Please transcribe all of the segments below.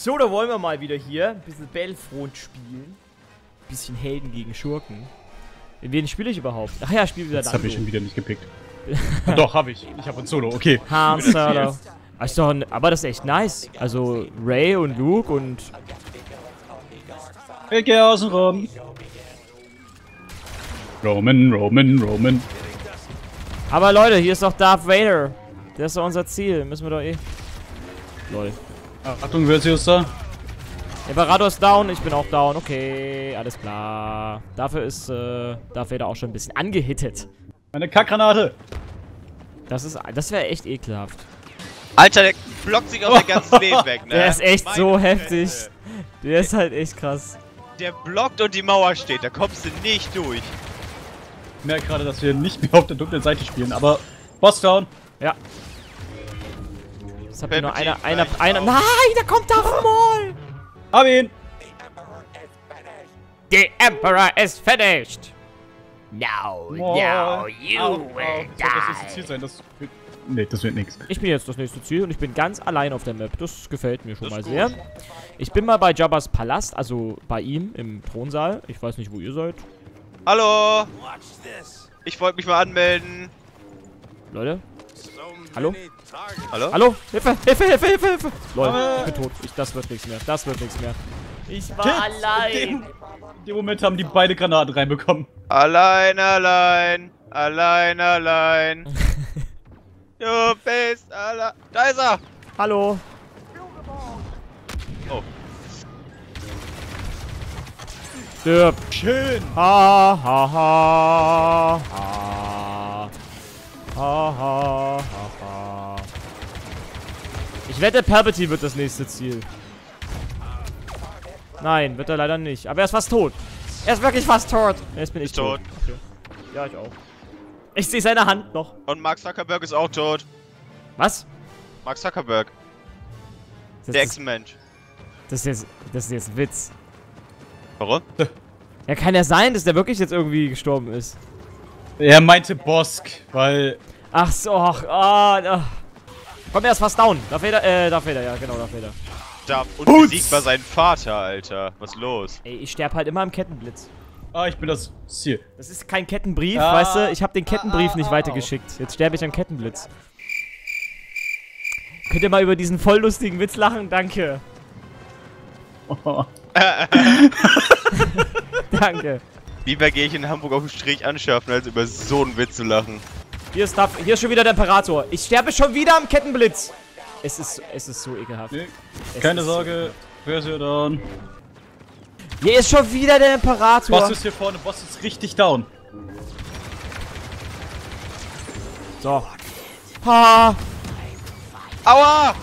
So, da wollen wir mal wieder hier ein bisschen Battlefront spielen. Ein bisschen Helden gegen Schurken. Wen spiele ich überhaupt? Ach ja, ich spiele wieder Das habe ich schon wieder nicht gepickt. Ah, Doch, habe ich. Ich habe ein Solo, okay. Han Solo. Ist doch ein, aber das ist echt nice. Also Ray und Luke und... Ich geh außen rum. Roman, Roman, Roman. Aber Leute, hier ist doch Darth Vader. Der ist doch unser Ziel. Müssen wir doch eh... Lol. Achtung, Versius da. Imperator ist down, ich bin auch down. Okay, alles klar. Dafür ist äh, Darth Vader auch schon ein bisschen angehittet. Eine Kackgranate. Das ist, das wäre echt ekelhaft. Alter, der blockt sich aus dem ganzen Leben weg, ne? Der ist echt Meine so heftig. Der ist halt echt krass. Der blockt und die Mauer steht, da kommst du nicht durch. Ich merke gerade, dass wir nicht mehr auf der dunklen Seite spielen, aber Boss down. Ja. Es hat nur Palpatine einer, einer, einer. Nein, da kommt Darth Maul! Hab ihn. The Emperor is finished! Now, Oh, now, you Au, au. will Das wird das nächste Ziel die! sein. Das wird, nee, das wird nix. Ich bin jetzt das nächste Ziel und ich bin ganz allein auf der Map. Das gefällt mir schon Das mal sehr. Ich bin mal bei Jabba's Palast, also bei ihm im Thronsaal. Ich weiß nicht, wo ihr seid. Hallo? Ich wollte mich mal anmelden. Leute? Hallo? Hallo? Hallo? Hilfe, Hilfe, Hilfe, Hilfe, Hilfe! Lol, ich bin tot. Ich, das wird nichts mehr. Das wird nichts mehr. Ich war In dem, in dem Moment haben die beide Granaten reinbekommen. Allein, allein. Allein, allein. du bist allein. Da ist er! Hallo? Oh. Stirb. Schön. Ha, ha. Ha, ha, ha, ha. Ich wette, Palpatine wird das nächste Ziel. Nein, wird er leider nicht. Aber er ist fast tot. Er ist wirklich fast tot. Jetzt bin ich Ist tot. Okay. Ja, ich auch. Ich sehe seine Hand noch. Und Mark Zuckerberg ist auch tot. Was? Mark Zuckerberg, Das der Ex-Mensch. das, ist jetzt, das ist jetzt ein Witz. Warum? Ja, kann ja sein, dass der wirklich jetzt irgendwie gestorben ist. Er meinte Bosk, weil Ach so, ach, ah, ah. Komm, er ist fast down. Darth Vader, äh, Darth Vader, ja, genau, Darth Vader. Da unbesiegbar sein Vater, Alter. Was los? Ey, ich sterbe halt immer im Kettenblitz. Ah, ich bin das Ziel. Das ist kein Kettenbrief, Ah, weißt du? Ich habe den Kettenbrief ah, nicht ah, weitergeschickt. Jetzt sterbe ich am Kettenblitz. Könnt ihr mal über diesen voll lustigen Witz lachen? Danke. Oh. Danke. Lieber gehe ich in Hamburg auf den Strich anschaffen, als über so einen Witz zu lachen. Hier ist, Darth, hier ist schon wieder der Imperator. Ich sterbe schon wieder am Kettenblitz. Es ist, es ist so ekelhaft. Nee, keine ist- Sorge. Versio down. Hier ist schon wieder der Imperator. Boss ist hier vorne. Boss ist richtig down. so. Ha. Aua!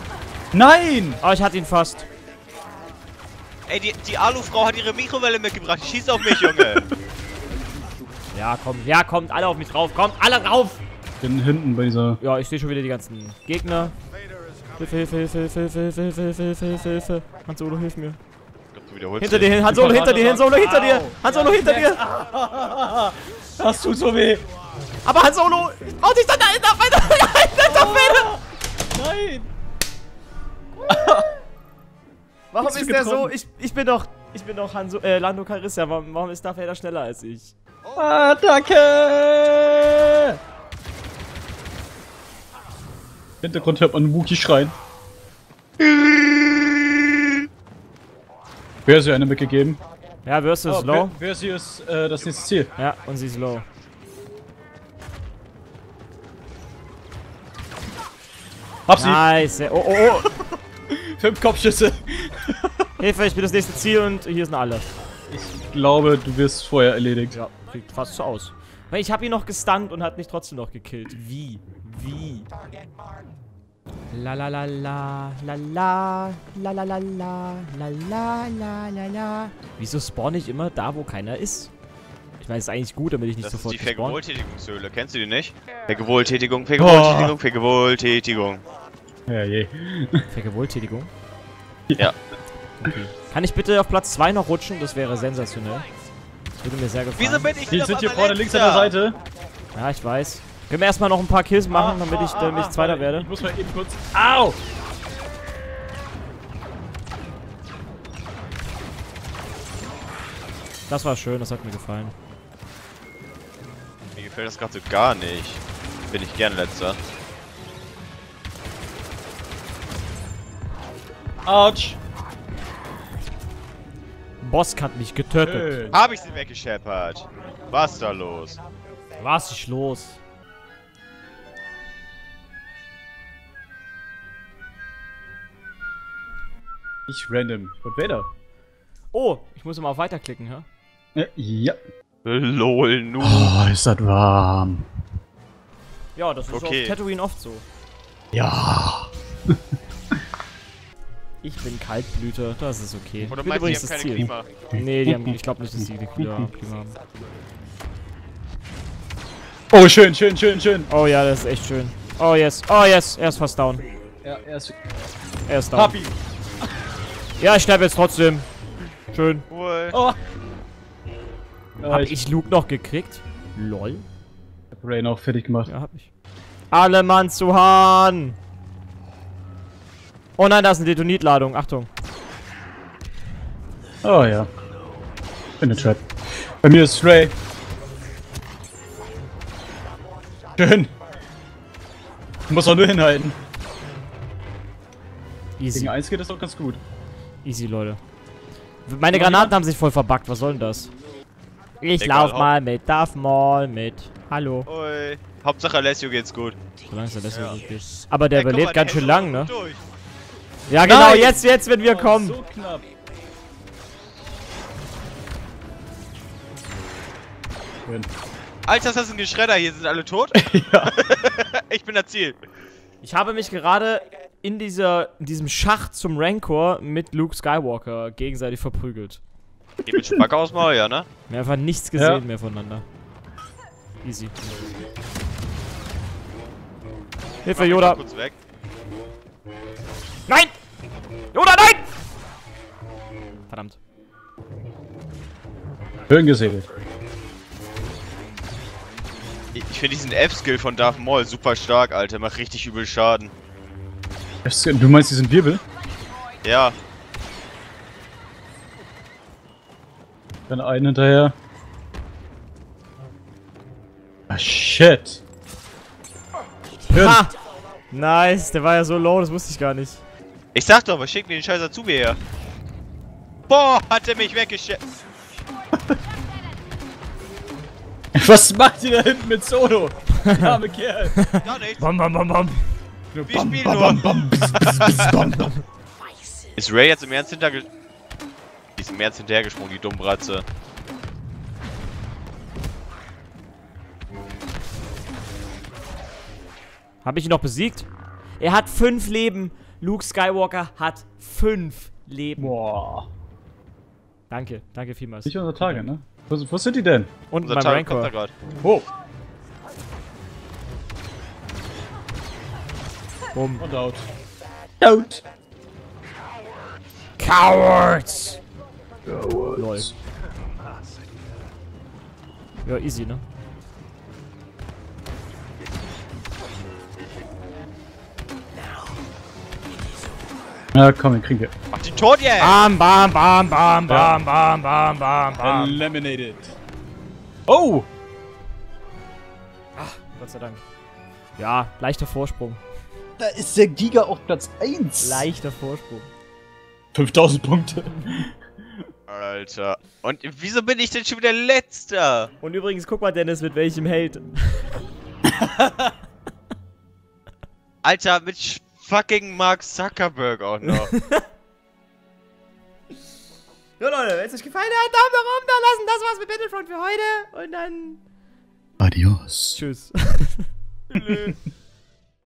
Nein! Oh, ich hatte ihn fast. Ey, die, die Alufrau hat ihre Mikrowelle mitgebracht. Die schießt auf mich, Junge. Ja, komm. Ja, kommt alle auf mich drauf. Kommt alle rauf. Bin hinten bei dieser. Ja, ich sehe schon wieder die ganzen Gegner. Hilfe, Hilfe, Hilfe, Hilfe, Hilfe, Hilfe, Hilfe, Hilfe, Hilfe, Hilfe, Hilfe. Han Solo, hilf mir. Hinter dir, Han Solo, hinter dir, Han Solo, hinter dir. Han Solo, hinter dir. Das tut so weh. Aber Han Solo, oh, dich dann dahinter, weiter, dahinter, Vader. Nein! Warum ist der so, ich, ich bin doch, ich bin doch Han äh, Lando Calrissian, warum, warum ist Darth Vader schneller als ich? Attacke! Im Hintergrund hört man Wookie schreien. Versio eine mitgegeben. Ja, versus low. Ver- Versio ist äh, das nächste Ziel. Ja, und sie ist low. Hab sie! Nice. Oh, oh, oh. Fünf Kopfschüsse. Hilfe, ich bin das nächste Ziel und hier sind alle. Ich glaube, du wirst vorher erledigt. Ja, sieht fast so aus. Weil ich habe ihn noch gestunt und hat mich trotzdem noch gekillt. Wie? wie. La la la la, la la, la la la la, la la la la la. Wieso spawn ich immer da, wo keiner ist? Ich meine, es ist eigentlich gut, damit ich nicht das sofort. Ist die Vergewohltätigungshöhle, kennst du die nicht? Vergewohltätigung, Vergewohltätigung, oh. Vergewohltätigung. Ja, je. Vergewohltätigung? Ja. Okay. Kann ich bitte auf Platz 2 noch rutschen? Das wäre sensationell. Das würde mir sehr gefallen. Wieso bin ich Die sind hier vorne links an der Seite. Ja, ich weiß. Können wir erstmal noch ein paar Kills machen, ah, damit ah, ich ah, nicht ah, Zweiter ah, werde. Ich muss mal eben kurz... Au! Das war schön, das hat mir gefallen. Mir gefällt das gerade so gar nicht. Bin ich gern letzter. Autsch! Bosk hat mich getötet. Schön. Hab ich sie weggescheppert. Was ist da los? Was ist los? Ich random. Und wer da? Oh, ich muss immer auf weiterklicken, hä? Äh, Ja. LOL, nu. Oh, ist das warm. Ja, das ist Okay. auf Tatooine oft so. Ja. Ich bin Kaltblüter, das ist okay. Oder meinst du, die haben das keine Ziel. Klima? Nee, die haben, ich glaube nicht, dass die Klima, Klima haben. Oh, schön, schön, schön, schön. Oh ja, das ist echt schön. Oh yes, oh yes, er ist fast down. Ja, er ist Er ist down. Papi. Ja, ich sterbe jetzt trotzdem. Schön. Cool. Oh. Ja, Hab ich ich Luke noch gekriegt? Lol. hab Rain auch fertig gemacht. Ja, hab ich. Alle Mann zu Hahn! Oh nein, da ist eine Detonitladung. Achtung. Oh ja. In der Trap. Bei mir ist Ray. Schön. Muss auch nur hinhalten. Easy. Gegen 1 geht das auch ganz gut. Easy, Leute. Meine Granaten haben sich voll verbuggt. Was soll denn das? Ich Egal, lauf mal mit, darf mal mit. Hallo. Ui. Hauptsache Alessio geht's gut. Solange es der Leslie Ja. gut geht. Aber der überlebt ganz schön lang, ne? durch. Ja, genau, Nein! jetzt, jetzt, wenn wir kommen. So knapp. Schön. Alter, das ist ein Geschredder. Hier sind alle tot. ja. ich bin das Ziel. Ich habe mich gerade in, dieser, in diesem Schacht zum Rancor mit Luke Skywalker gegenseitig verprügelt. Geh mit Spack aus Maul, ja, ne? Wir haben einfach nichts gesehen Ja. mehr voneinander. Easy. Hilfe, Yoda. mal Kurz weg. Nein! Yoda, nein! Verdammt. Schön gesegelt. Ich ich finde diesen F-Skill von Darth Maul super stark, Alter. Macht richtig übel Schaden. Du meinst diesen Wirbel? Ja. Dann einen hinterher. Ah, shit. Schön. Ha! Nice, der war ja so low, das wusste ich gar nicht. Ich sag doch, was schickt mir den Scheißer zu mir her? Boah, hat er mich weggeschickt. Was macht ihr da hinten mit Solo? Arme Kerl. Gar nichts. Bam, bam, bam, bam. Wir spielen nur. Ist Ray jetzt im Ernst hinterge... Die ist im Ernst hinterhergesprungen, die Dummbratze. Hab ich ihn noch besiegt? Er hat fünf Leben. Luke Skywalker hat fünf Leben. Boah. Danke, danke vielmals. Nicht unser Tage, ne? Wo, wo sind die denn? Und Unser beim Tag kommt da Rancor. gerade. Bumm. Und out. Out. Cowards. Cowards. Lol. Ja, easy, ne? Na komm, den kriegen wir. Mach die tot jetzt! Bam, bam, bam, bam, bam, ja. bam, bam, bam, bam. Eliminated. Oh! Ach, Gott sei Dank. Ja, leichter Vorsprung. Da ist der Giga auf Platz 1. Leichter Vorsprung. 5000 Punkte. Alter. Und wieso bin ich denn schon wieder letzter? Und übrigens, guck mal, Dennis, mit welchem Held. Alter, mit fucking Mark Zuckerberg auch noch. Ja, Leute, wenn es euch gefallen hat, Daumen nach oben da lassen. Das war's mit Battlefront für heute. Und dann. Adios. Tschüss. Tschüss.